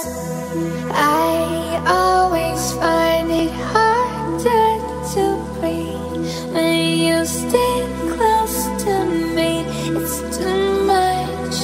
I always find it harder to breathe when you stay close to me. It's too much.